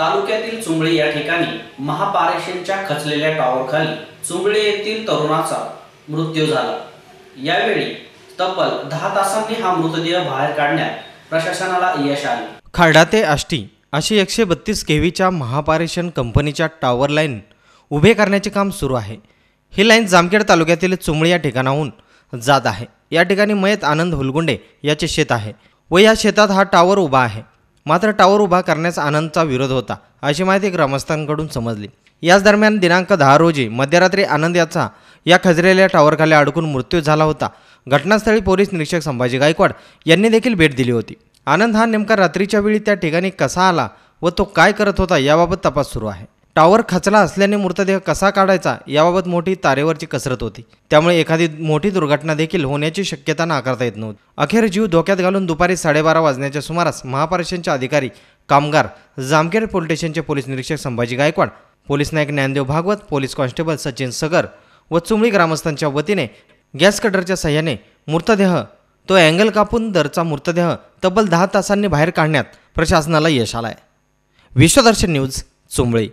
तालुक्यातील चुंबळी या ठिकाणी महापारेषणच्या खचलेल्या टॉवरखाली चुंबळी येथील तरुणाचा मृत्यू झाला. यावेळी तब्बल दहा तासांनी हा मृतदेह बाहेर काढण्यात प्रशासनाला यश आले. खारडा ते आष्टी अशी एकशे बत्तीस केव्हीच्या महापारेषण कंपनीच्या टॉवर लाईन उभे करण्याचे काम सुरू आहे. ही लाईन जामखेड तालुक्यातील चुंबळी या ठिकाणाहून जात आहे. या ठिकाणी मयत आनंद हुलगुंडे याचे शेत आहे व या शेतात हा टॉवर उभा आहे. मात्र टावर उभा करण्यास आनंदचा विरोध होता अशी माहिती ग्रामस्थांकडून समजली. याच दरम्यान दिनांक दहा रोजी मध्यरात्री आनंद याचा या खजरेल्या टॉवरखाली अडकून मृत्यू झाला होता. घटनास्थळी पोलीस निरीक्षक संभाजी गायकवाड यांनी देखील भेट दिली होती. आनंद हा नेमका रात्रीच्या वेळी त्या ठिकाणी कसा आला व तो काय करत होता याबाबत तपास सुरू आहे. टॉवर खचला असल्याने मृतदेह कसा काढायचा याबाबत मोठी तारेवरची कसरत होती. त्यामुळे एखादी मोठी दुर्घटना देखील होण्याची शक्यता नाकारता येत नव्हती. अखेर जीव धोक्यात घालून दुपारी साडेबारा वाजण्याच्या सुमारास महापारेषणचे अधिकारी कामगार जामखेड पोलीस स्टेशनचे पोलीस निरीक्षक संभाजी गायकवाड पोलीस नायक ज्ञानदेव भागवत पोलीस कॉन्स्टेबल सचिन सगर व चुमळी ग्रामस्थांच्या वतीने गॅस कटरच्या सहाय्याने मृतदेह तो अँगल कापून दरचा मृतदेह तब्बल दहा तासांनी बाहेर काढण्यात प्रशासनाला यश आलं आहे विश्वदर्शन न्यूज चुंबळी